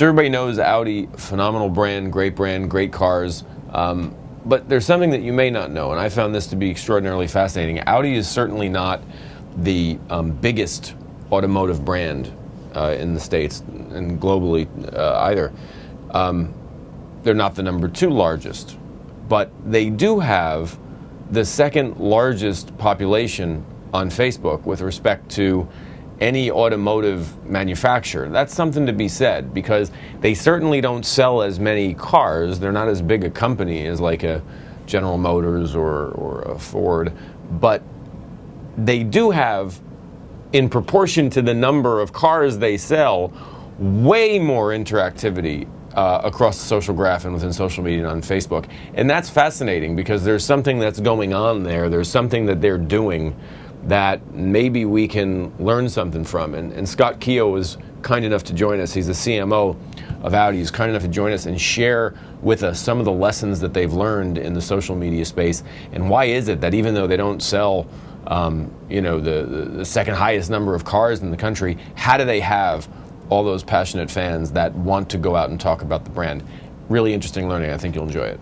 So everybody knows Audi, phenomenal brand, great brand, great cars. Um, but there's something that you may not know, and I found this to be extraordinarily fascinating. Audi is certainly not the um, biggest automotive brand uh, in the States and globally uh, either. Um, they're not the number two largest, but they do have the second largest population on Facebook with respect to any automotive manufacturer. That's something to be said because they certainly don't sell as many cars. They're not as big a company as like a General Motors or, or a Ford, but they do have, in proportion to the number of cars they sell, way more interactivity uh, across the social graph and within social media and on Facebook. And that's fascinating because there's something that's going on there. There's something that they're doing that maybe we can learn something from. And, and Scott Keogh was kind enough to join us. He's the CMO of Audi. He's kind enough to join us and share with us some of the lessons that they've learned in the social media space. And why is it that even though they don't sell, um, you know, the, the second highest number of cars in the country, how do they have all those passionate fans that want to go out and talk about the brand? Really interesting learning. I think you'll enjoy it.